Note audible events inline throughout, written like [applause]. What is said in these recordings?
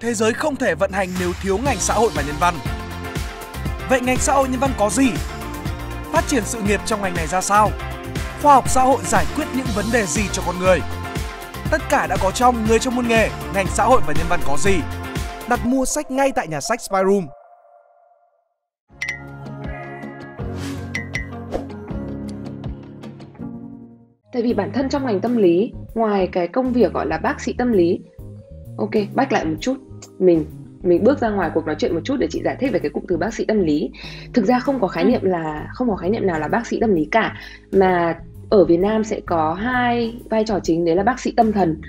thế giới không thể vận hành nếu thiếu ngành xã hội và nhân văn. Vậy ngành xã hội nhân văn có gì? Phát triển sự nghiệp trong ngành này ra sao? Khoa học xã hội giải quyết những vấn đề gì cho con người? Tất cả đã có trong Người trong môn nghề, ngành xã hội và nhân văn có gì? Đặt mua sách ngay tại nhà sách Spyroom. Tại vì bản thân trong ngành tâm lý, ngoài cái công việc gọi là bác sĩ tâm lý, ok, back lại một chút, mình mình bước ra ngoài cuộc nói chuyện một chút để chị giải thích về cái cụm từ bác sĩ tâm lý. Thực ra không có khái niệm là không có khái niệm nào là bác sĩ tâm lý cả, mà ở Việt Nam sẽ có hai vai trò chính đấy là bác sĩ tâm thần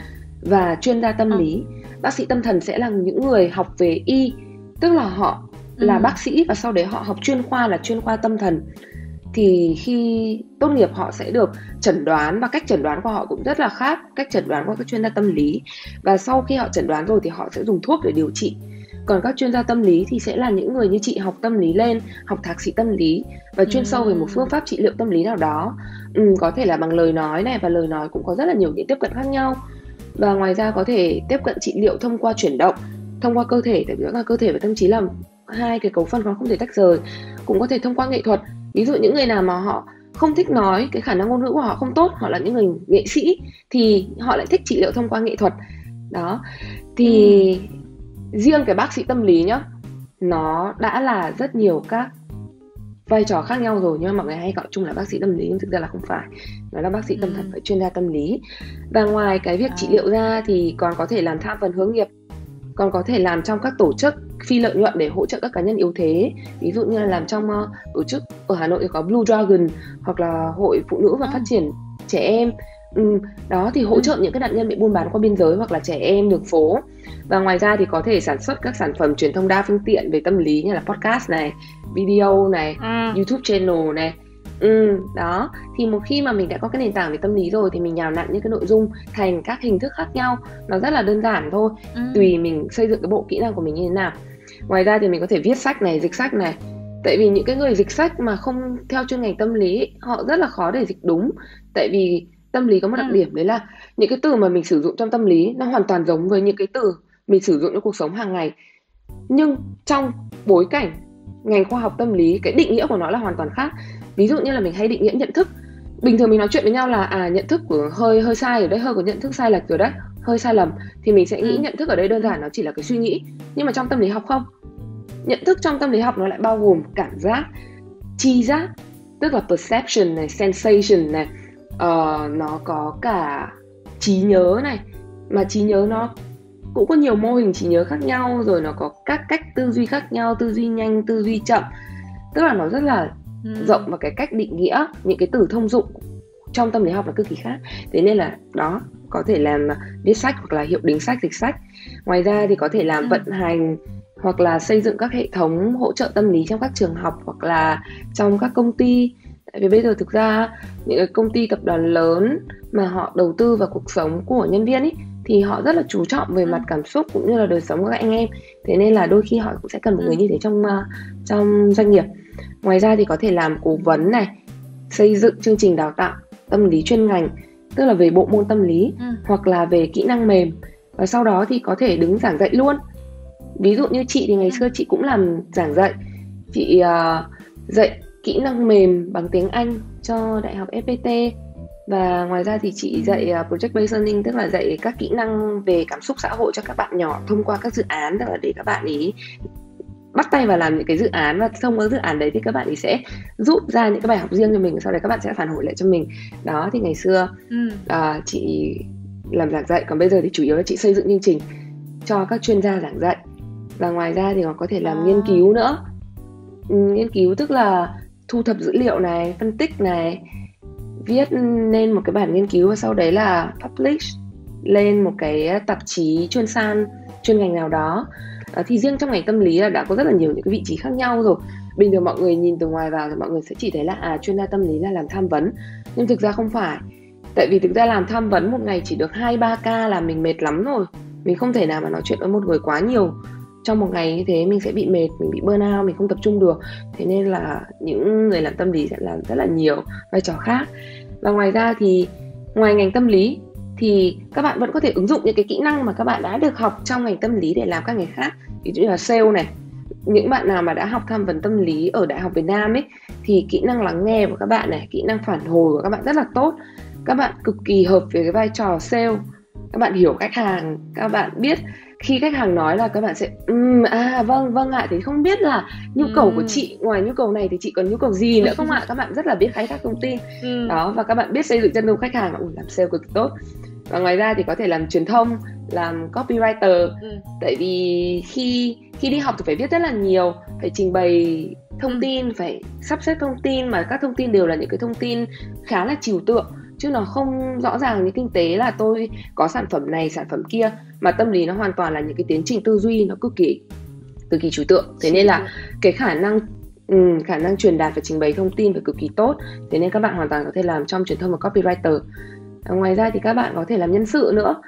và chuyên gia tâm ừ. lý. Bác sĩ tâm thần sẽ là những người học về y, tức là họ là ừ. bác sĩ và sau đấy họ học chuyên khoa là chuyên khoa tâm thần thì khi tốt nghiệp họ sẽ được chẩn đoán và cách chẩn đoán của họ cũng rất là khác cách chẩn đoán của các chuyên gia tâm lý. Và sau khi họ chẩn đoán rồi thì họ sẽ dùng thuốc để điều trị. Còn các chuyên gia tâm lý thì sẽ là những người như chị học tâm lý lên học thạc sĩ tâm lý và chuyên sâu về một phương pháp trị liệu tâm lý nào đó. Ừ, có thể là bằng lời nói này và lời nói cũng có rất là nhiều những tiếp cận khác nhau. Và ngoài ra có thể tiếp cận trị liệu thông qua chuyển động thông qua cơ thể tại vì là cơ thể và tâm trí là hai cái cấu phần nó không thể tách rời. Cũng có thể thông qua nghệ thuật ví dụ những người nào mà họ không thích nói cái khả năng ngôn ngữ của họ không tốt họ là những người nghệ sĩ thì họ lại thích trị liệu thông qua nghệ thuật. Đó. Thì ừ. riêng cái bác sĩ tâm lý nhá nó đã là rất nhiều các vai trò khác nhau rồi nhưng mà mọi người hay gọi chung là bác sĩ tâm lý nhưng thực ra là không phải. Nó là bác sĩ tâm thần và chuyên gia tâm lý. Và ngoài cái việc trị liệu ra thì còn có thể làm tham vấn hướng nghiệp còn có thể làm trong các tổ chức phi lợi nhuận để hỗ trợ các cá nhân yếu thế. Ví dụ như là làm trong uh, tổ chức ở Hà Nội có Blue Dragon hoặc là hội phụ nữ và phát triển trẻ em. Ừ, đó thì hỗ ừ. trợ những cái nạn nhân bị buôn bán qua biên giới hoặc là trẻ em đường phố. Và ngoài ra thì có thể sản xuất các sản phẩm truyền thông đa phương tiện về tâm lý như là podcast này video này ừ. youtube channel này ừ đó. Thì một khi mà mình đã có cái nền tảng về tâm lý rồi thì mình nhào nặn những cái nội dung thành các hình thức khác nhau. Nó rất là đơn giản thôi ừ. tùy mình xây dựng cái bộ kỹ năng của mình như thế nào. Ngoài ra thì mình có thể viết sách này dịch sách này. Tại vì những cái người dịch sách mà không theo chuyên ngành tâm lý họ rất là khó để dịch đúng. Tại vì tâm lý có một đặc ừ. điểm đấy là những cái từ mà mình sử dụng trong tâm lý nó hoàn toàn giống với những cái từ mình sử dụng trong cuộc sống hàng ngày. Nhưng trong bối cảnh ngành khoa học tâm lý cái định nghĩa của nó là hoàn toàn khác. Ví dụ như là mình hay định nghĩa nhận thức. Bình thường mình nói chuyện với nhau là à nhận thức của hơi hơi sai ở đây hơi có nhận thức sai lệch rồi đấy hơi sai lầm. Thì mình sẽ nghĩ ừ. nhận thức ở đây đơn giản nó chỉ là cái suy nghĩ. Nhưng mà trong tâm lý học không? Nhận thức trong tâm lý học nó lại bao gồm cảm giác chi giác tức là perception này sensation này. Uh, nó có cả trí nhớ này. Mà trí nhớ nó cũng có nhiều mô hình trí nhớ khác nhau rồi nó có các cách tư duy khác nhau tư duy nhanh tư duy chậm tức là nó rất là ừ. rộng và cái cách định nghĩa những cái từ thông dụng trong tâm lý học là cực kỳ khác thế nên là đó có thể làm viết sách hoặc là hiệu đính sách dịch sách ngoài ra thì có thể làm ừ. vận hành hoặc là xây dựng các hệ thống hỗ trợ tâm lý trong các trường học hoặc là trong các công ty tại vì bây giờ thực ra những cái công ty tập đoàn lớn mà họ đầu tư vào cuộc sống của nhân viên ấy thì họ rất là chú trọng về mặt cảm xúc cũng như là đời sống của các anh em. Thế nên là đôi khi họ cũng sẽ cần một người như thế trong uh, trong doanh nghiệp. Ngoài ra thì có thể làm cố vấn này xây dựng chương trình đào tạo tâm lý chuyên ngành tức là về bộ môn tâm lý ừ. hoặc là về kỹ năng mềm. Và sau đó thì có thể đứng giảng dạy luôn. Ví dụ như chị thì ngày ừ. xưa chị cũng làm giảng dạy. Chị uh, dạy kỹ năng mềm bằng tiếng Anh cho đại học FPT và ngoài ra thì chị dạy uh, project based learning tức là dạy các kỹ năng về cảm xúc xã hội cho các bạn nhỏ thông qua các dự án tức là để các bạn ý bắt tay vào làm những cái dự án. Và thông qua dự án đấy thì các bạn ấy sẽ rút ra những cái bài học riêng cho mình sau đấy các bạn sẽ phản hồi lại cho mình. Đó thì ngày xưa ừ. uh, chị làm giảng dạy còn bây giờ thì chủ yếu là chị xây dựng chương trình cho các chuyên gia giảng dạy. Và ngoài ra thì còn có thể làm à. nghiên cứu nữa. Ừ, nghiên cứu tức là thu thập dữ liệu này phân tích này viết nên một cái bản nghiên cứu và sau đấy là publish lên một cái tạp chí chuyên san chuyên ngành nào đó. À, thì riêng trong ngành tâm lý là đã có rất là nhiều những cái vị trí khác nhau rồi. Bình thường mọi người nhìn từ ngoài vào thì mọi người sẽ chỉ thấy là à chuyên gia tâm lý là làm tham vấn. Nhưng thực ra không phải. Tại vì thực ra làm tham vấn một ngày chỉ được hai ba ca là mình mệt lắm rồi. Mình không thể nào mà nói chuyện với một người quá nhiều trong một ngày như thế, mình sẽ bị mệt, mình bị burnout mình không tập trung được. Thế nên là những người làm tâm lý sẽ làm rất là nhiều vai trò khác. Và ngoài ra thì, ngoài ngành tâm lý, thì các bạn vẫn có thể ứng dụng những cái kỹ năng mà các bạn đã được học trong ngành tâm lý để làm các ngành khác. Ví dụ như là sale này. Những bạn nào mà đã học tham vấn tâm lý ở đại học Việt Nam ấy, thì kỹ năng lắng nghe của các bạn này, kỹ năng phản hồi của các bạn rất là tốt. Các bạn cực kỳ hợp với cái vai trò sale. Các bạn hiểu khách hàng, các bạn biết khi khách hàng nói là các bạn sẽ um, à vâng vâng ạ. Thì không biết là nhu cầu ừ. của chị ngoài nhu cầu này thì chị còn nhu cầu gì nữa không ạ? [laughs] Các bạn rất là biết khai thác thông tin. Ừ. đó và các bạn biết xây dựng chân dung khách hàng. Ui, làm sale cực tốt. Và ngoài ra thì có thể làm truyền thông làm copywriter. Ừ. tại vì khi khi đi học thì phải viết rất là nhiều phải trình bày thông tin phải sắp xếp thông tin mà các thông tin đều là những cái thông tin khá là trừu tượng chứ nó không rõ ràng như kinh tế là tôi có sản phẩm này sản phẩm kia mà tâm lý nó hoàn toàn là những cái tiến trình tư duy nó cực kỳ cực kỳ trừu tượng. Thế nên là cái khả năng um, khả năng truyền đạt và trình bày thông tin phải cực kỳ tốt. Thế nên các bạn hoàn toàn có thể làm trong truyền thông và copywriter. Ngoài ra thì các bạn có thể làm nhân sự nữa.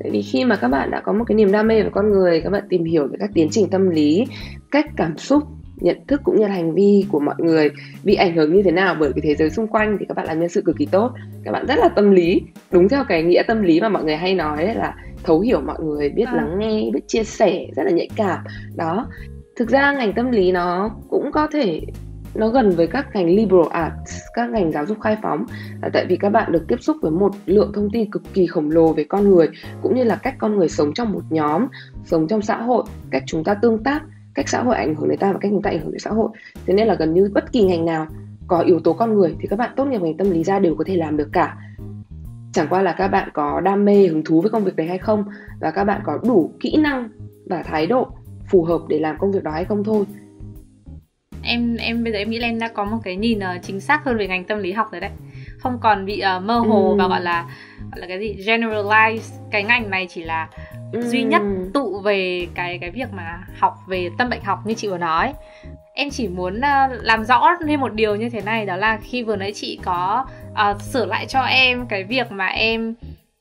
Tại vì khi mà các bạn đã có một cái niềm đam mê về con người các bạn tìm hiểu về các tiến trình tâm lý cách cảm xúc nhận thức cũng như là hành vi của mọi người bị ảnh hưởng như thế nào bởi cái thế giới xung quanh thì các bạn làm nhân sự cực kỳ tốt. Các bạn rất là tâm lý. Đúng theo cái nghĩa tâm lý mà mọi người hay nói là thấu hiểu mọi người biết à. lắng nghe biết chia sẻ rất là nhạy cảm. Đó. Thực ra ngành tâm lý nó cũng có thể nó gần với các ngành liberal arts, các ngành giáo dục khai phóng. Là tại vì các bạn được tiếp xúc với một lượng thông tin cực kỳ khổng lồ về con người cũng như là cách con người sống trong một nhóm, sống trong xã hội, cách chúng ta tương tác, cách xã hội ảnh hưởng đến ta và cách chúng ta ảnh hưởng đến xã hội. Thế nên là gần như bất kỳ ngành nào có yếu tố con người thì các bạn tốt nghiệp ngành tâm lý ra đều có thể làm được cả. Chẳng qua là các bạn có đam mê, hứng thú với công việc đấy hay không và các bạn có đủ kỹ năng và thái độ phù hợp để làm công việc đó hay không thôi em em bây giờ em nghĩ là em đã có một cái nhìn ờ, chính xác hơn về ngành tâm lý học rồi đấy không còn bị uh, mơ hồ ừ. và gọi là gọi là cái gì generalize cái ngành này chỉ là ừ. duy nhất tụ về cái cái việc mà học về tâm bệnh học như chị vừa nói em chỉ muốn uh, làm rõ thêm một điều như thế này đó là khi vừa nãy chị có uh, sửa lại cho em cái việc mà em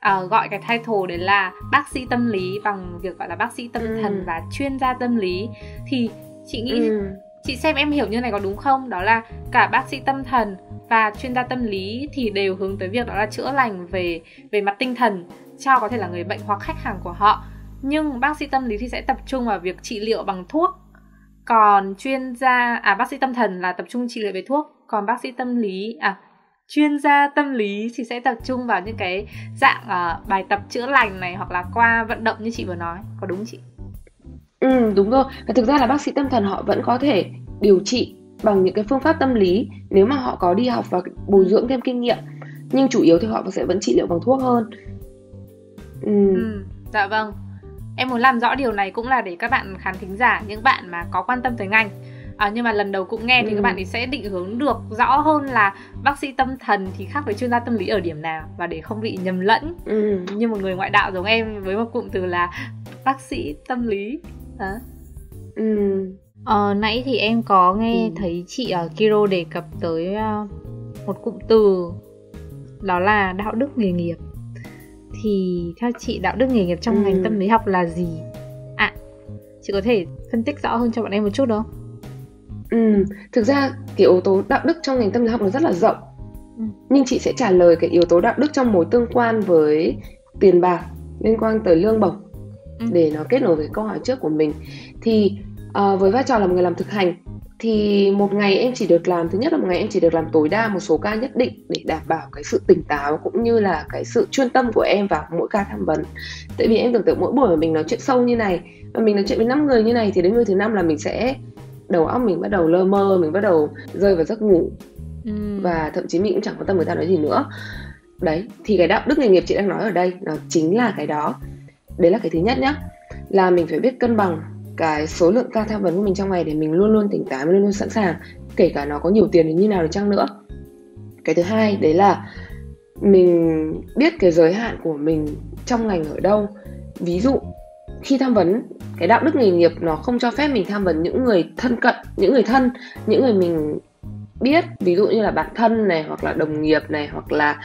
uh, gọi cái title đấy là bác sĩ tâm lý bằng việc gọi là bác sĩ tâm ừ. thần và chuyên gia tâm lý thì chị nghĩ ừ chị xem em hiểu như này có đúng không đó là cả bác sĩ tâm thần và chuyên gia tâm lý thì đều hướng tới việc đó là chữa lành về về mặt tinh thần cho có thể là người bệnh hoặc khách hàng của họ. Nhưng bác sĩ tâm lý thì sẽ tập trung vào việc trị liệu bằng thuốc. Còn chuyên gia à bác sĩ tâm thần là tập trung trị liệu về thuốc. Còn bác sĩ tâm lý à chuyên gia tâm lý thì sẽ tập trung vào những cái dạng uh, bài tập chữa lành này hoặc là qua vận động như chị vừa nói. Có đúng chị? Ừ, đúng rồi. Và thực ra là bác sĩ tâm thần họ vẫn có thể điều trị bằng những cái phương pháp tâm lý nếu mà họ có đi học và bồi dưỡng thêm kinh nghiệm. Nhưng chủ yếu thì họ sẽ vẫn trị liệu bằng thuốc hơn. Ừ. ừ dạ vâng. Em muốn làm rõ điều này cũng là để các bạn khán thính giả, những bạn mà có quan tâm tới ngành à, nhưng mà lần đầu cũng nghe thì ừ. các bạn thì sẽ định hướng được rõ hơn là bác sĩ tâm thần thì khác với chuyên gia tâm lý ở điểm nào và để không bị nhầm lẫn ừ. như một người ngoại đạo giống em với một cụm từ là bác sĩ tâm lý hả ừ ờ, nãy thì em có nghe ừ. thấy chị ở Kiro đề cập tới uh, một cụm từ đó là đạo đức nghề nghiệp thì theo chị đạo đức nghề nghiệp trong ừ. ngành tâm lý học là gì à chị có thể phân tích rõ hơn cho bọn em một chút không Ừ, thực ra cái yếu tố đạo đức trong ngành tâm lý học nó rất là rộng ừ. nhưng chị sẽ trả lời cái yếu tố đạo đức trong mối tương quan với tiền bạc liên quan tới lương bổng Ừ. để nó kết nối với câu hỏi trước của mình thì uh, với vai trò là một người làm thực hành thì một ngày em chỉ được làm thứ nhất là một ngày em chỉ được làm tối đa một số ca nhất định để đảm bảo cái sự tỉnh táo cũng như là cái sự chuyên tâm của em vào mỗi ca tham vấn. Tại vì em tưởng tượng mỗi buổi mà mình nói chuyện sâu như này và mình nói chuyện với năm người như này thì đến người thứ năm là mình sẽ đầu óc mình bắt đầu lơ mơ mình bắt đầu rơi vào giấc ngủ. Ừ. và thậm chí mình cũng chẳng quan tâm người ta nói gì nữa. Đấy thì cái đạo đức nghề nghiệp chị đang nói ở đây nó chính là cái đó. Đấy là cái thứ nhất nhá là mình phải biết cân bằng cái số lượng ca tham vấn của mình trong ngày để mình luôn luôn tỉnh táo luôn luôn sẵn sàng kể cả nó có nhiều tiền đến như nào được chăng nữa. Cái thứ hai đấy là mình biết cái giới hạn của mình trong ngành ở đâu. Ví dụ khi tham vấn cái đạo đức nghề nghiệp nó không cho phép mình tham vấn những người thân cận những người thân những người mình biết ví dụ như là bạn thân này hoặc là đồng nghiệp này hoặc là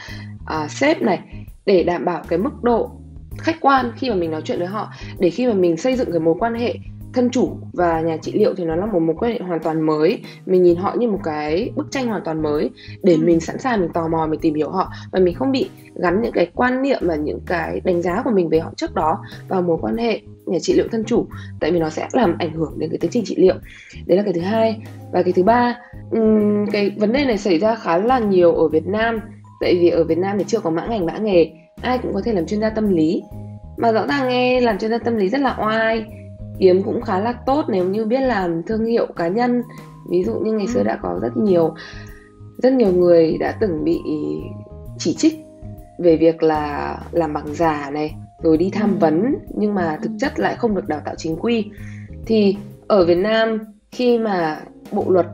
uh, sếp này để đảm bảo cái mức độ khách quan khi mà mình nói chuyện với họ để khi mà mình xây dựng cái mối quan hệ thân chủ và nhà trị liệu thì nó là một mối quan hệ hoàn toàn mới. Mình nhìn họ như một cái bức tranh hoàn toàn mới để ừ. mình sẵn sàng mình tò mò mình tìm hiểu họ và mình không bị gắn những cái quan niệm và những cái đánh giá của mình về họ trước đó vào mối quan hệ nhà trị liệu thân chủ tại vì nó sẽ làm ảnh hưởng đến cái tiến trình trị liệu. Đấy là cái thứ hai. Và cái thứ ba cái vấn đề này xảy ra khá là nhiều ở Việt Nam tại vì ở Việt Nam thì chưa có mã ngành mã nghề ai cũng có thể làm chuyên gia tâm lý. Mà rõ ràng nghe làm chuyên gia tâm lý rất là oai kiếm cũng khá là tốt nếu như biết làm thương hiệu cá nhân. Ví dụ như ngày xưa đã có rất nhiều rất nhiều người đã từng bị chỉ trích về việc là làm bằng giả này rồi đi tham vấn nhưng mà thực chất lại không được đào tạo chính quy. Thì ở Việt Nam khi mà bộ luật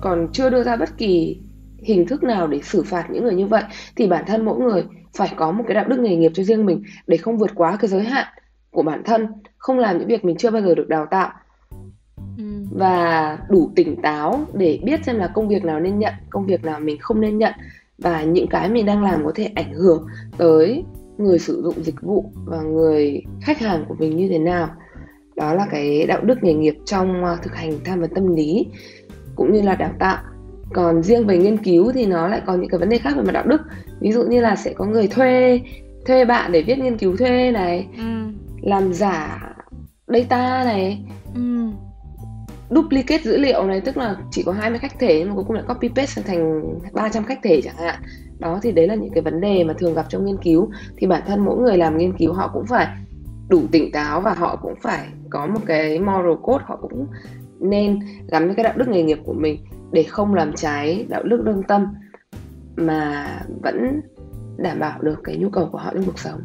còn chưa đưa ra bất kỳ hình thức nào để xử phạt những người như vậy thì bản thân mỗi người phải có một cái đạo đức nghề nghiệp cho riêng mình để không vượt quá cái giới hạn của bản thân không làm những việc mình chưa bao giờ được đào tạo. Ừ. và đủ tỉnh táo để biết xem là công việc nào nên nhận công việc nào mình không nên nhận. Và những cái mình đang làm có thể ảnh hưởng tới người sử dụng dịch vụ và người khách hàng của mình như thế nào. Đó là cái đạo đức nghề nghiệp trong à, thực hành tham vấn tâm lý cũng như là đào tạo. Còn riêng về nghiên cứu thì nó lại có những cái vấn đề khác về mặt đạo đức. Ví dụ như là sẽ có người thuê thuê bạn để viết nghiên cứu thuê này ừ. làm giả data này. Ừ. duplicate dữ liệu này tức là chỉ có 20 khách thể nhưng mà cuối cùng lại copy paste thành 300 khách thể chẳng hạn. Đó thì đấy là những cái vấn đề mà thường gặp trong nghiên cứu. Thì bản thân mỗi người làm nghiên cứu họ cũng phải đủ tỉnh táo và họ cũng phải có một cái moral code họ cũng nên gắn với cái đạo đức nghề nghiệp của mình để không làm trái đạo đức lương tâm mà vẫn đảm bảo được cái nhu cầu của họ trong cuộc sống